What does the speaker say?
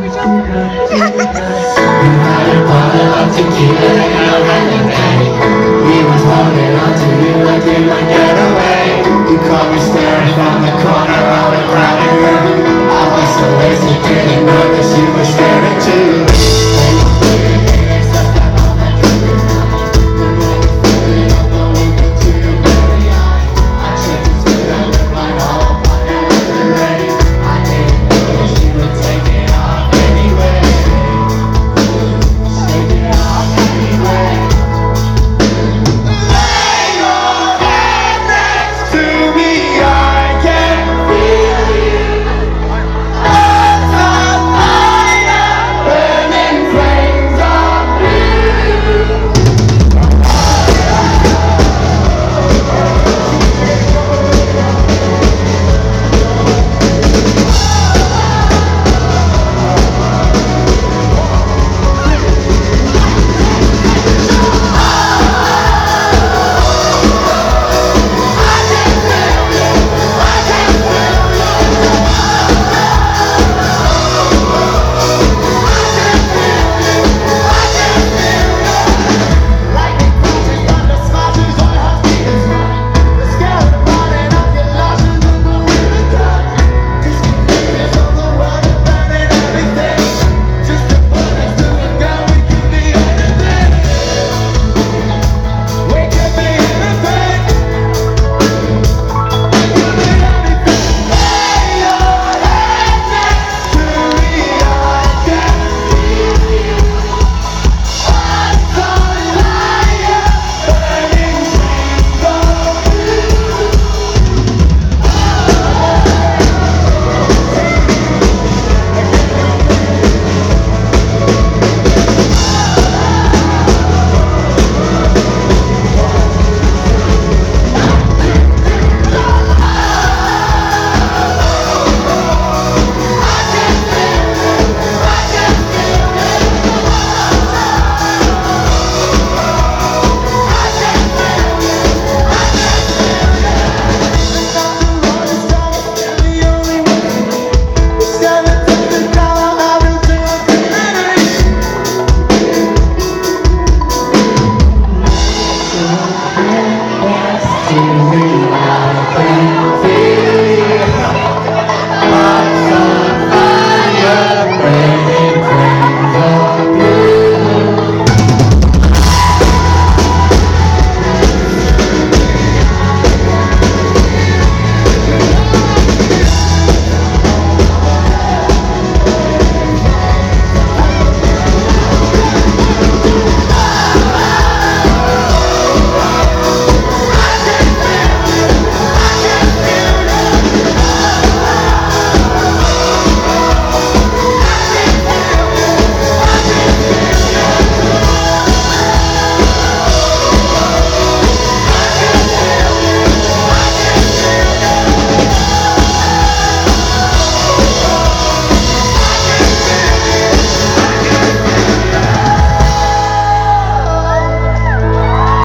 We